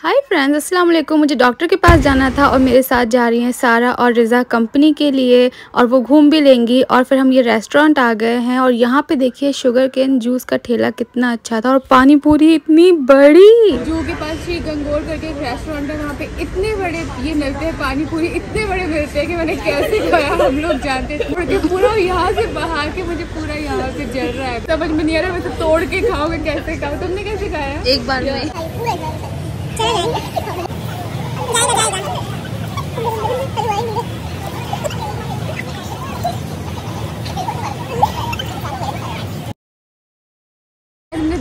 Hi friends अस्सलाम वालेकुम मुझे डॉक्टर के पास जाना था और मेरे साथ जा रही हैं सारा और रिज़ा कंपनी के लिए और वो घूम भी लेंगी और फिर हम ये रेस्टोरेंट आ गए हैं और यहाँ पे देखिए शुगर केन जूस का ठेला कितना अच्छा था और पानी पूरी इतनी बड़ी। जू के पास श्री गंगोर करके एक रेस्टोरेंट है वहाँ पे इतने बड़े ये मिलते हैं पानी पूरी इतने बड़े मिलते हैं कि मैंने कैसे खाया हम लोग जानते थे पूरा यहाँ से बाहर के मुझे पूरा यहाँ से जल रहा है। समझ में नहीं आ रहा वैसे तोड़ के खाओगे कैसे खाओ तुमने कैसे खाया? एक बार में।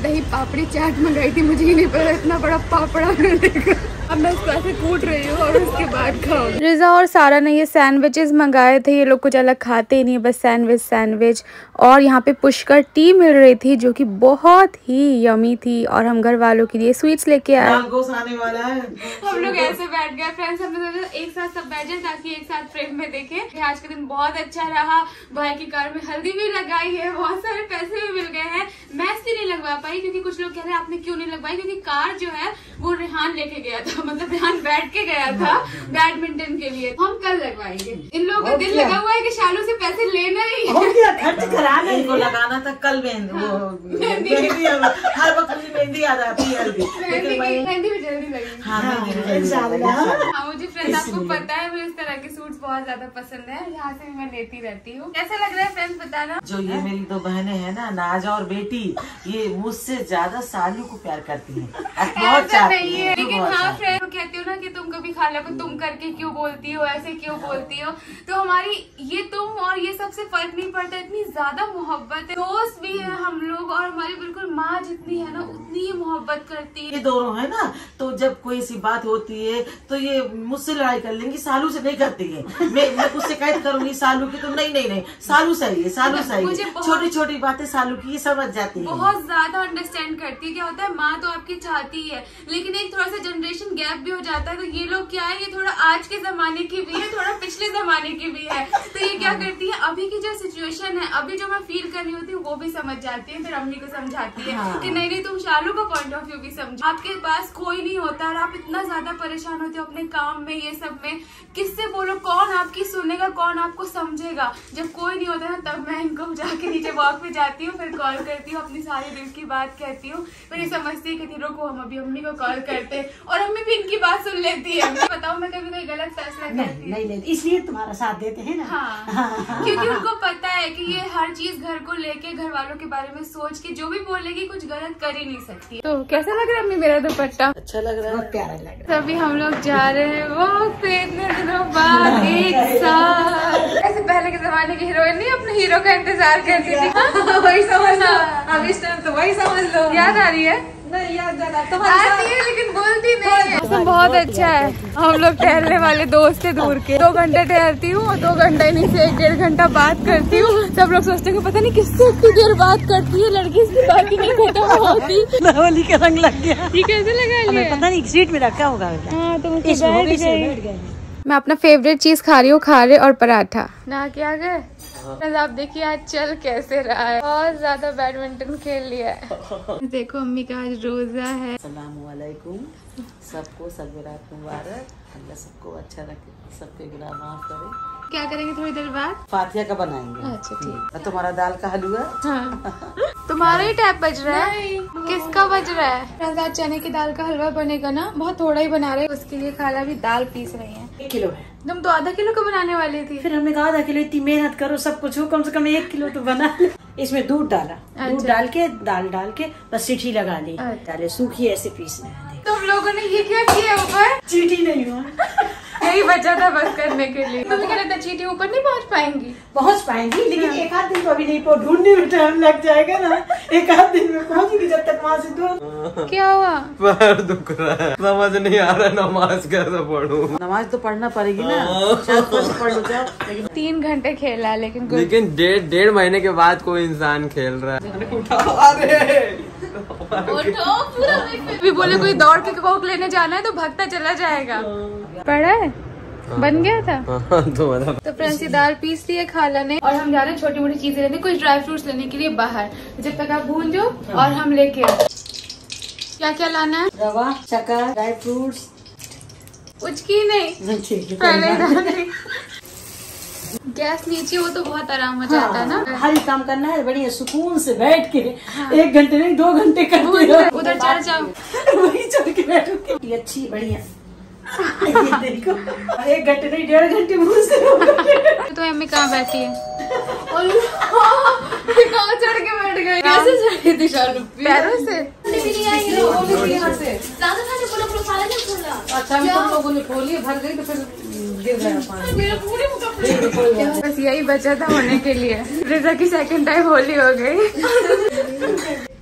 दही पापड़ी चाट मंगाई थी मुझे ही नहीं पता इतना बड़ा पापड़ा मिलेगा अब मैं उसको ऐसे कूट रही हूँ और उसके बाद खाऊँगी। रिजा और सारा ने ये सैंडविचेस मंगाए थे ये लोग कुछ अलग खाते ही नहीं बस सैंडविच सैंडविच और यहाँ पे पुष्कर टी मिल रही थी जो कि बहुत ही यमी थी और हम घर वालों के लिए स्वीट्स लेके आए। आने वाला है। हम लोग ऐसे बैठ गए फ्रेंड्स हमने सोचा एक साथ सब बैठ जाए ताकि एक साथ फ्रेम में देखे। आज का दिन बहुत अच्छा रहा। भाई की कार में हल्दी भी लगाई है बहुत सारे पैसे भी मिल गए हैं। मैं इसलिए नहीं लगवा पाई क्योंकि कुछ लोग कह रहे हैं आपने क्यों नहीं लगवाई? क्योंकि कार जो है वो रिहान लेके गया था। मतलब ध्यान बैठ के गया था बैडमिंटन के लिए। हम कल लगवाएँगे। इन लोगों का दिल लगा हुआ है कि शालू से पैसे लेना ही हो। गया खर्च कराना इनको लगाना था कल मेहंदी मेहंदी। मेहंदी। हर वक्त मेहंदी आ जाती है हाँ मेहंदी भी जल्दी लगी। हाँ मुझे फ्रेंड्स आपको पता है मुझे इस तरह के सूट बहुत ज़्यादा पसंद है। यहाँ से भी मैं लेती रहती हूँ। कैसा लग रहा है फ्रेंड्स बताना? जो ये मेरी दो बहनें हैं ना नाजा और बेटी ये मुझसे ज़्यादा सालू को प्यार करती हैं। बहुत चाहती है लेकिन हाँ फ्रेंड कहती हो ना कि तुम कभी खाला को तुम करके क्यों बोलती हो ऐसे क्यों बोलती हो? तो हमारी ये तुम और ये सबसे फ़र्क नहीं पड़ता इतनी ज़्यादा मोहब्बत है। दोस्त भी है हम लोग और हमारी बिल्कुल माँ जितनी है ना उतनी ही मोहब्बत करती है। ये दोनों है ना तो जब कोई सी बात होती है तो ये मुझसे लड़ाई कर लेंगी सालू से नहीं करती है। मैं मैं कुछ शिकायत करूँगी सालू की तो नहीं नहीं नहीं। सालू सही है सालू सही है। छोटी छोटी बातें सालू की समझ जाती है। बहुत ज़्यादा अंडरस्टैंड करती है। क्या होता है माँ तो आपकी चाहती है लेकिन एक थोड़ा सा जनरेशन गैप भी हो जाता है तो ये लोग क्या है ये थोड़ा आज के जमाने की भी है थोड़ा पिछले जमाने की भी है। तो ये क्या करती है अभी की जो सिचुएशन है अभी जो मैं फील कर रही होती हूँ वो भी समझ जाती है फिर अम्मी को समझाती है हाँ। कि नहीं नहीं तुम शालू का पॉइंट ऑफ़ व्यू भी समझो। आपके पास कोई नहीं होता और आप इतना ज़्यादा परेशान होते हो अपने काम में ये सब में? किससे बोलो? कौन आपकी सुनेगा कौन आपको समझेगा? जब कोई नहीं होता ना तब मैं इनको जाके नीचे वॉक पे जाती हूँ फिर कॉल करती हूँ अपनी सारी दिल की बात कहती हूँ। फिर ये समझती है कि रुको हम अभी अम्मी को कॉल करते हैं। और अम्मी भी इनकी बात सुन लेती है। मैं बताओ मैं कभी कोई गलत फैसला नहीं करती हूँ? नहीं नहीं इसलिए तुम्हारा साथ देते हैं ना। हाँ क्योंकि उनको पता है कि ये हर चीज़ घर को लेके घर वालों के बारे में सोच के जो भी बोलेगी कुछ गलत कर ही नहीं सकती। तो कैसा लग रहा है अम्मी मेरा दुपट्टा? अच्छा लग रहा है। प्यारा लग रहा है। तभी हम लोग जा रहे हैं वो। फिर इतने दिनों बाद एक साथ ऐसे पहले के जमाने की हीरोइन नहीं अपने हीरो का इंतज़ार करती थी। हाँ, वही समझ लो। अब इस टाइम तो वही समझ लो। याद आ रही है? नहीं है लेकिन बोलती नहीं है। मौसम बहुत अच्छा है। हम लोग टहलने वाले दोस्त थे दूर के। दो घंटे टहलती हूँ और दो घंटे नहीं से एक डेढ़ घंटा बात करती हूँ। सब लोग सोचते हैं कि पता नहीं किससे इतनी देर बात करती है लड़की इसकी बात ही नहीं खत्म होती। होली का रंग लग गया। ये कैसे लगा हमें लिया पता नहीं सीट में रखा होगा हाँ तो से गई बैठ गए। मैं अपना फेवरेट चीज़ खा रही हूँ खारे और पराठा। ना क्या गए? बस आप देखिए आज चल कैसे रहा है। बहुत ज़्यादा बैडमिंटन खेल लिया है। देखो अम्मी का आज रोजा है। सलामकुम सबको सब रात मुबारक। अल्लाह सबको अच्छा रखे सबके गुनाह माफ़ करे। क्या करेंगे थोड़ी देर बाद? फातिया का बनाएँगे। अच्छा ठीक। और तुम्हारा दाल का हलवा? हाँ। तुम्हारा ही टैप बज रहा है? किसका बज रहा है? आज चने की दाल का हलवा बनेगा ना? बहुत थोड़ा ही बना रहे हैं। उसके लिए खाला भी दाल पीस रही है। एक किलो है। तुम तो आधा किलो का बनाने वाली थी। फिर हमने कहा आधा किलो इतनी मेहनत करो सब कुछ हो कम से कम एक किलो तो बना ले। इसमें दूध डाला। दूध अच्छा। डाल के दाल डाल के बस सीठी लगा ली अच्छा। डाले सूखी ऐसे पीसना है। तुम लोगों ने ये क्या किया ऊपर? चीटी नहीं हुआ। यही बचा था बस करने के लिए। तुम्हें क्या लगता है चीटी ऊपर नहीं पहुँच पाएँगी? पहुँच पाएँगी लेकिन एक आध दिन तो अभी नहीं पहुँच ढूँढने में टाइम लग जाएगा ना। एक आध दिन में पहुंचेगी जब तक वहाँ से दूर। क्या हुआ? पैर दुख रहा है। समझ नहीं आ रहा नमाज़ कैसे पढ़ूं? नमाज़ तो पढ़ना पड़ेगी ना। जाओ लेकिन तीन घंटे खेला लेकिन। लेकिन डेढ़ डेढ़ महीने के बाद कोई इंसान खेल रहा है। अरे भी बोले कोई दौड़ के कोक लेने जाना है तो भगता चला जाएगा। पड़ा है? बन गया था? हाँ, तो तो फ्रेंड्स ये दाल पीस ली है खाला ने। और हम जा रहे हैं छोटी मोटी चीज़ें लेने कुछ ड्राई फ्रूट्स लेने के लिए बाहर। जब तक आप भूल जाओ और हम लेके क्या क्या लाना है? रवा शक्कर ड्राई फ्रूट्स उचकी नहीं। पहले ही डाल दी। गैस नीचे हो तो बहुत आराम हो जाता है ना। हाँ, हर काम करना है बढ़िया सुकून से बैठ के एक घंटे नहीं दो घंटे करते हो। उधर चढ़ जाओ। वही चढ़ के बैठो। अच्छी बढ़िया। एक घंटे नहीं डेढ़ घंटे तो अम्मी कहाँ बैठी है कहाँ चढ़ के बैठ गई। कैसे चढ़ी थी शाहरुख? पैरों से? अच्छा तुम लोगों ने खोली भर गई तो फिर गिर गया पानी। बस यही बचा था होने के लिए। रिजा की सेकंड टाइम होली हो गई।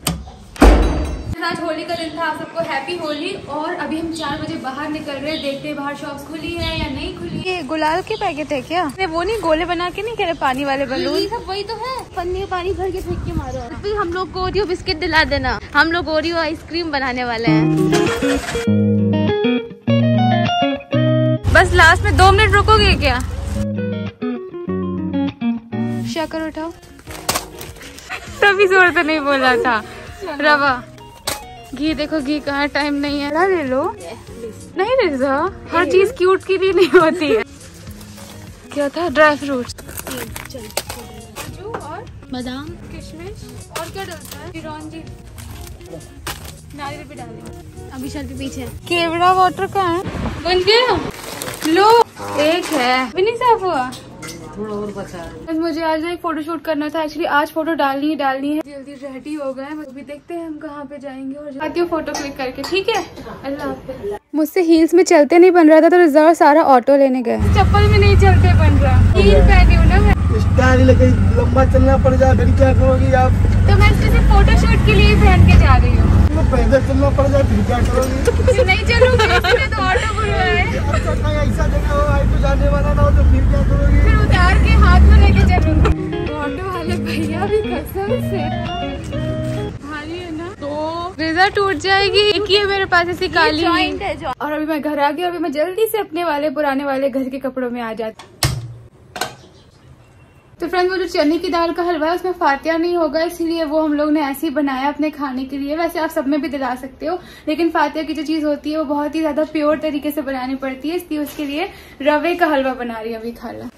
आज होली का दिन था। आप सबको हैप्पी होली। और अभी हम चार बजे बाहर निकल रहे हैं। देखते हैं बाहर शॉप खुली है या नहीं खुली ये गुलाल के पैकेट है क्या? अरे वो नहीं गोले बना के नहीं खेले पानी वाले बलून सब वही तो है। पन्नी पानी भर के फेंक के मारो। फिर हम लोग को ओरियो बिस्किट दिला देना। हम लोग ओरियो आइसक्रीम बनाने वाले हैं। बस लास्ट में दो मिनट रुकोगे क्या? शक्कर उठाओ। तभी ज़ोर से नहीं बोला था। रवा। घी देखो घी कहाँ टाइम नहीं है। ला ले। लो नहीं रिजा हर चीज़ क्यूट के लिए नहीं होती है। क्या था? ड्राई फ्रूट्स और बादाम। किशमिश। और क्या डालता है? चिरौंजी। नारियल भी डालेंगे। अभी के पीछे। केवड़ा वाटर का है। बन गया? लो। एक है। भी नहीं साफ़ हुआ? थोड़ा और बचा है मुझे आज ना एक फ़ोटो शूट करना था। एक्चुअली आज फ़ोटो डालनी ही डालनी है। जल्दी रेडी हो गए हैं अभी देखते हैं हम कहाँ पे जाएँगे और आती हूँ फ़ोटो क्लिक करके ठीक है? अल्लाह मुझसे हील्स में चलते नहीं बन रहा था तो रिज़र्व सारा ऑटो लेने गए चप्पल में नहीं चलते बन रहा। हील पहनी हूँ ना मैं। लंबा चलना पड़ जाए फिर क्या करोगी आप? तो मैं सिर्फ़ फ़ोटो शूट के लिए पहन के जा रही हूँ। पैदल चलना पड़ जाए फिर क्या करोगी? नहीं चलूँगी तो ऑटो बुलवाए अच्छा ऐसा जगह हो आई तो जाने वाला ना हो तो फिर क्या करोगी? फिर उतार के हाथ में लेके चलूँगी ऑटो वाले भैया भी कसम से। भारी है ना? तो रिजा टूट जाएगी। एक ही है मेरे पास ऐसी काली है और अभी मैं घर आ गई अभी मैं जल्दी से अपने वाले पुराने वाले घर के कपड़ों में आ जाती तो फ्रेंड, वो जो चने की दाल का हलवा है, उसमें फातिया नहीं होगा, इसलिए वो हम लोग ने ऐसे ही बनाया अपने खाने के लिए। वैसे आप सब में भी दिला सकते हो, लेकिन फातिया की जो चीज़ होती है, वो बहुत ही ज़्यादा प्योर तरीके से बनानी पड़ती है, इसलिए उसके लिए रवे का हलवा बना रही है अभी खाला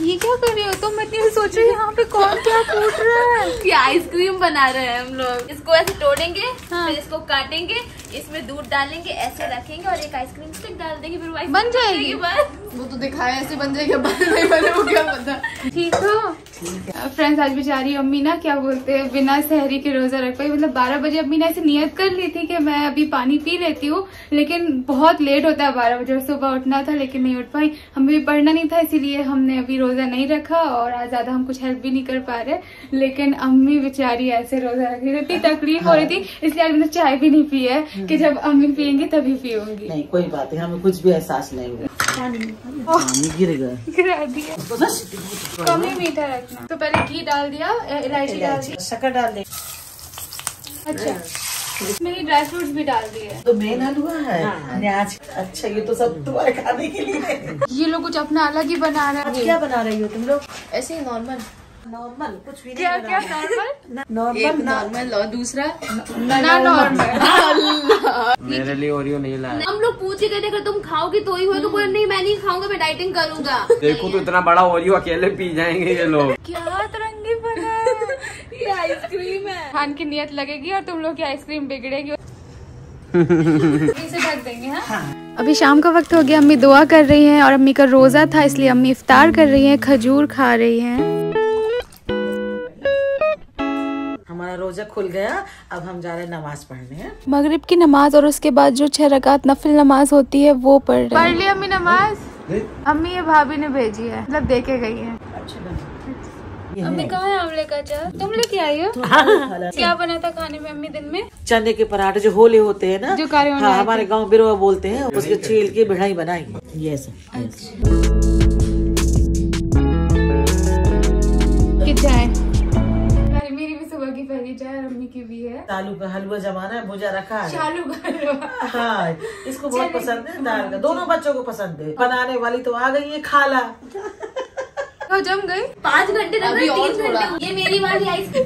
ये क्या कर रहे हो? तुम मैं इतनी सोच रही यहाँ पे कौन क्या फूट रहा है? ये आइसक्रीम बना रहे हैं हम लोग। इसको ऐसे तोड़ेंगे हाँ। फिर इसको काटेंगे इसमें दूध डालेंगे ऐसे रखेंगे और एक आइसक्रीम स्टिक डाल देंगे फिर वो बन जाएगी? बस। वो तो दिखाया ऐसे बन जाएगा बन नहीं बने वो क्या पता। ठीक हो? फ्रेंड्स आज बेचारी अम्मी ना क्या बोलते हैं बिना सहरी के रोजा रख पाई। मतलब 12 बजे अम्मी ने ऐसे नियत कर ली थी कि मैं अभी पानी पी लेती हूँ लेकिन बहुत लेट होता है 12 बजे। सुबह उठना था लेकिन नहीं उठ पाई। हमें भी पढ़ना नहीं था इसीलिए हमने अभी रोजा नहीं रखा और आज ज़्यादा हम कुछ हेल्प भी नहीं कर पा रहे। लेकिन अम्मी बेचारी ऐसे रोजा रखी रही थी इतनी तकलीफ़ हो रही थी इसलिए आज मैंने चाय भी नहीं पी है कि जब अम्मी पियेंगी तभी पीऊँगी। नहीं कोई बात नहीं हमें कुछ भी एहसास नहीं हुआ। पानी गिर गया। गिरा दिया। कम ही मीठा रखना। तो पहले घी डाल दिया इलायची डाल दी शक्कर डाल दे। अच्छा। इसमें ही ड्राई फ्रूट्स भी डाल दिए। तो मेन हलवा है? अरे आज अच्छा ये तो सब तुम्हारे खाने के लिए है। ये लोग कुछ अपना अलग ही बना रहे हैं। क्या बना रही हो तुम लोग? ऐसे ही नॉर्मल नॉर्मल कुछ भी क्या नहीं क्या नॉर्मल नॉर्मल नॉर्मल और दूसरा ना नॉर्मल मेरे लिए ओरियो नहीं लाया। हम लोग पूछ के गए थे अगर तुम खाओगे तो ही होगा कोई नहीं मैं नहीं खाऊँगा मैं डाइटिंग करूँगा। देखो तो इतना बड़ा ओरियो अकेले पी जाएँगे ये लोग। क्या बना है आइसक्रीम है। खान की नियत लगेगी और तुम लोग की आइसक्रीम बिगड़ेगी। इसे ढक देंगे हाँ? अभी शाम का वक्त हो गया अम्मी दुआ कर रही हैं और अम्मी का रोजा था इसलिए अम्मी इफ्तार कर रही हैं खजूर खा रही हैं। हमारा रोजा खुल गया अब हम जा रहे हैं नमाज़ पढ़ने। मगरिब की नमाज़ और उसके बाद जो छह रकात नफिल नमाज़ होती है वो पढ़ रहे पढ़ ली अम्मी नमाज़? अम्मी ये भाभी ने भेजी है मतलब दे के गई है। अम्मी कहाँ है आंवले का अचार। तुम लेके आई हो? क्या बना था खाने में अम्मी दिन में? चने के पराठे जो होले होते हैं ना जो कारे होने हाँ हमारे गाँव बिरवा बोलते हैं उसके छील के भिड़ाई बनाई। ये सब की चाय? मेरी भी सुबह की पहली चाय और अम्मी की भी है। आलू का हलवा जमाना है भुजा रखा है। चालू कर हाँ इसको बहुत पसंद है दाल का। दोनों बच्चों को पसंद है। बनाने वाली तो आ गई है खाला। तो जम गई पाँच घंटे अभी और थोड़ा। ये मेरी वाली आइसक्रीम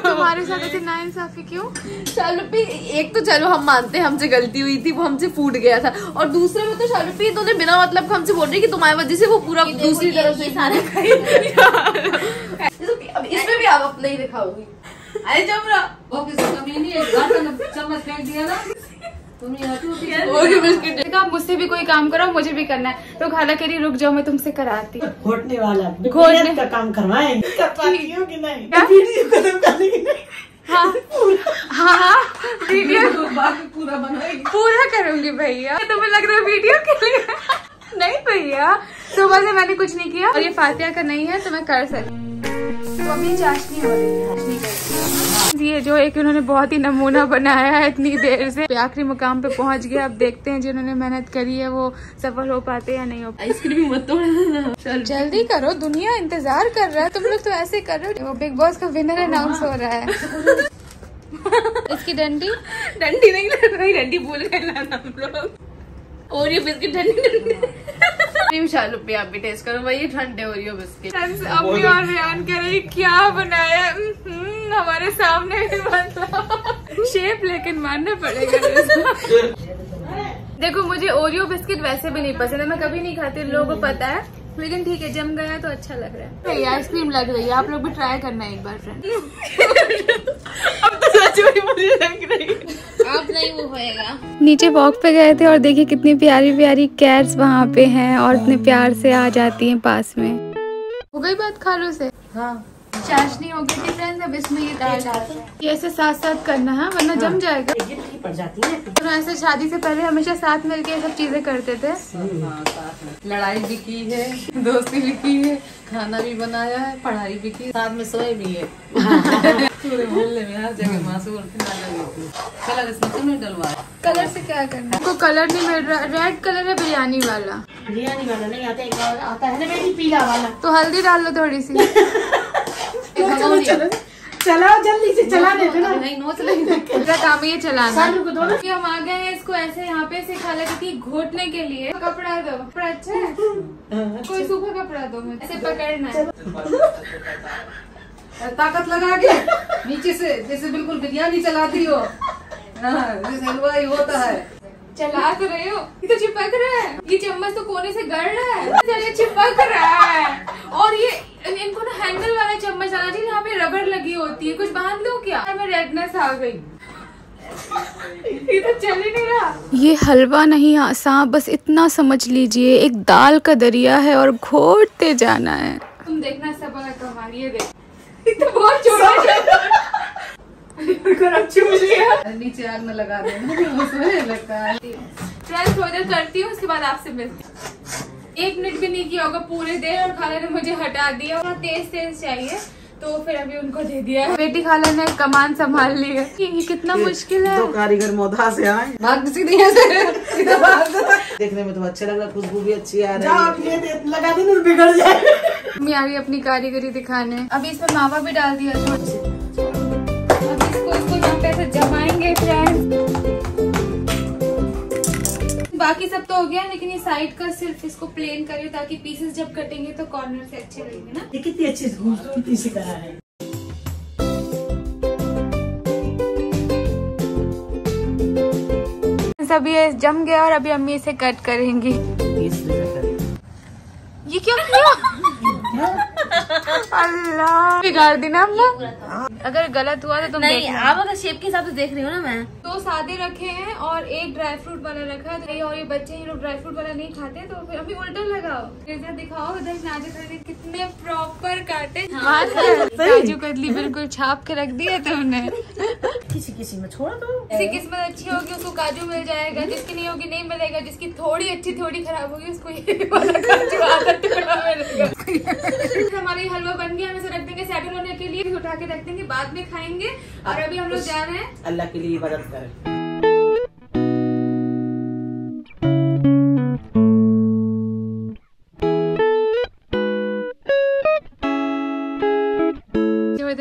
तुम्हारे साथ ऐसे नाइंसाफी क्यों? शालुपी एक तो चलो हम मानते हैं हमसे गलती हुई थी वो हमसे फूट गया था। और दूसरे में तो शालुपी इन्होंने बिना मतलब हमसे बोल रही कि तुम्हारी वजह से वो पूरा दूसरी तरफ़ से सारा अब इसमें भी आप अपना ही दिखाओगी। अरे जम रहा। वो किसी कमी नहीं है। चम्मच फेंक दिया ना। आप मुझसे भी कोई काम करो मुझे भी करना है। तो खाला कह रही रुक जाओ मैं तुमसे कराती घोटने वाला। घोटने- का काम करवाएँ कर पाती हो कि की हाँ। वीडियो पूरा बनाएगी पूरा करूँगी भैया। तुम्हें लग रहा है वीडियो के लिए। नहीं भैया सुबह से मैंने कुछ नहीं किया और ये फातिया का नहीं है तो मैं कर सकती अभी चाशनी हो रही है। चाशनी कर रही है। ये जो एक उन्होंने बहुत ही नमूना बनाया है इतनी देर से। आखिरी मुकाम पे पहुँच गया। अब देखते हैं जिन्होंने मेहनत करी है वो सफल हो पाते या नहीं हो पाते। आइसक्रीम मत तोड़ना चल। जल्दी करो दुनिया इंतज़ार कर रहा है। तुम लोग तो ऐसे कर रहे हो। वो बिग बॉस का विनर अनाउंस हो रहा है। इसकी डंडी? डंडी नहीं रही डंडी भूल गए लाना हम लोग। ओरियो बिस्किट ठंडी ठंडी शालुपी आप भी टेस्ट करो भाई ये ठंडे ओरियो बिस्किट और बयान कर रही क्या बनाया? हम्म, हमारे सामने भी मतलब। शेप लेकिन मानना पड़ेगा देखो मुझे ओरियो बिस्किट वैसे भी नहीं पसंद है मैं कभी नहीं खाती लोगों को पता है। लेकिन ठीक है जम गया तो अच्छा लग रहा है। आइसक्रीम लग रही है। आप लोग भी ट्राई करना एक बार फ्रेंड अब तो सच में मुझे लग रही है। अब नहीं वो होएगा। नीचे वॉक पे गए थे और देखिए कितनी प्यारी प्यारी कैट्स वहाँ पे हैं और इतने प्यार से आ जाती हैं पास में। हो गई बात खालू से? हाँ। चाशनी हो गई थी फ्रेंड्स अब इसमें ये ये ऐसे साथ साथ करना है वरना जम जाएगा। पड़ जाती है? तो ऐसे शादी से पहले हमेशा साथ मिलके ये सब चीज़ें करते थे। लड़ाई भी की है दोस्ती भी की है खाना भी बनाया है पढ़ाई भी की साथ में सोए भी है। पूरे मोहल्ले में हर जगह कलर इसमें क्यों डलवाया कलर से क्या करना आपको कलर नहीं मिल रहा रेड कलर है बिरयानी वाला। बिरयानी वाला नहीं आता एक आता है ना बेटी पीला वाला। तो हल्दी डाल लो थोड़ी सी। चलो चलो चलाओ जल्दी से चला देते ना। नहीं मेरा काम है ये चलाना। सालू को दो ना। कि हम आ गए हैं इसको ऐसे यहाँ पे से खाला कि घोटने के लिए। कपड़ा दो कपड़ा अच्छा है? कोई सूखा कपड़ा दो ऐसे पकड़ना है। ताकत लगा के नीचे से जैसे बिल्कुल बिरयानी चलाती हो। हाँ, जैसे हलवाई होता है। चला तो रहे हो। ये तो चिपक रहा है। ये चम्मच तो कोने से गड़ रहा है। चिपक रहा है और ये इन- इनको ना हैंडल वाला चम्मच आना चाहिए यहाँ पे रबड़ लगी होती है कुछ बाँध लो क्या? हमें रेडनेस आ गई। ये तो चल ही नहीं रहा। ये हलवा नहीं आसान बस इतना समझ लीजिए एक दाल का दरिया है और घोटते जाना है। तुम देखना सब कमाल ये देख। तो बहुत छोटा नीचे आग न लगा देना है करती हूँ उसके बाद आपसे मिलती एक मिनट भी नहीं किया होगा पूरे देर और खाला ने मुझे हटा दिया। और तेज तेज चाहिए। तो फिर अभी उनको दे दिया है। बेटी खाला ने कमान संभाल ली है। ये कितना मुश्किल है। दो कारीगर मोधा से आए। भाग सीधी ऐसे सीधा भाग देखने में तो अच्छा लग रहा खुशबू भी अच्छी आ रही है। ये लगा देना बिगड़ जाए। मम्मी आ गई अपनी कारीगरी दिखाने। अभी इसमें मावा भी डाल दिया अभी इसको इसको यहाँ पे जमाएँगे फ्रेंड्स बाकी सब तो हो गया लेकिन ये साइड का सिर्फ़ इसको प्लेन करिए ताकि पीसेस जब कटेंगे तो कॉर्नर से अच्छे लगेंगे ना। ये कितनी अच्छी खूबसूरती से करा है। सब ये जम गया और अभी अम्मी इसे कट करेंगी। ये क्यों किया? अल्लाह। बिगाड़ दी ना अम्मा अगर गलत हुआ तो तुम नहीं आप अगर शेप के हिसाब से देख रही हो ना मैं। दो सादे रखे हैं और एक ड्राई फ्रूट वाला रखा है। तो और ये बच्चे ये लोग ड्राई फ्रूट वाला नहीं खाते तो फिर अभी उल्टा लगाओ। जैसे दिखाओ उधर नाजे कितने प्रॉपर काटे। काजू कतली बिल्कुल छाप के रख दिए तुमने। किसी किसी में छोड़ दो। जिसकी किस्मत अच्छी होगी उसको काजू मिल जाएगा जिसकी नहीं होगी नहीं मिलेगा जिसकी थोड़ी अच्छी थोड़ी खराब होगी उसको ये वाला काजू आधा टुकड़ा मिलेगा। हमारा हलवा बन गया हम इसे रख देंगे सेटल होने के लिए उठा के रख देंगे बाद में खाएँगे। और अभी हम लोग जा रहे हैं। अल्लाह के लिए इबादत करे।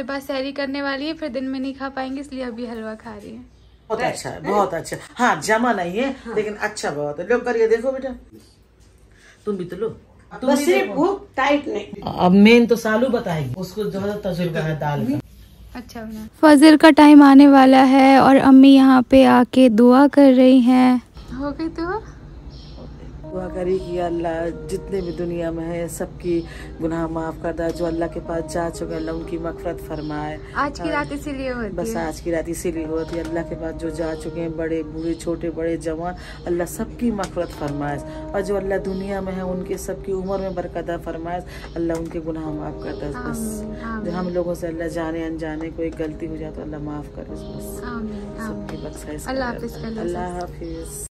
पास सैरी करने वाली है फिर दिन में नहीं खा पाएँगे इसलिए अभी हलवा खा रही है। बहुत अच्छा है बहुत अच्छा। हाँ जमा नहीं है लेकिन अच्छा बहुत है। लो करिए देखो बेटा। तुम भी तो लो। बस सिर्फ़ वो टाइट नहीं। अब मेन तो सालू बताएगी। उसको ज़्यादा तजुर्बा है दाल का। अच्छा बना। फजर का टाइम आने वाला है और अम्मी यहाँ पे आके दुआ कर रही हैं। हो गई दुआ दुआ करी कि अल्लाह जितने भी दुनिया में है सबकी गुनाह माफ़ कर दे जो अल्लाह के पास जा चुके अल्लाह उनकी मगफरत फरमाए। आज की रात इसीलिए होती बस आज की रात इसीलिए होती है अल्लाह के पास जो जा चुके हैं बड़े बूढ़े छोटे बड़े जवान अल्लाह सबकी मगफरत फरमाए। और जो अल्लाह दुनिया में है उनके सबकी उम्र में बरकत फरमाए अल्लाह उनके गुनाह माफ़ कर दे। बस जो हम लोगों से अल्लाह जाने अनजाने कोई गलती हो जाए तो अल्लाह माफ़ करे। बस। सबकी लो अल्लाह हाफिज।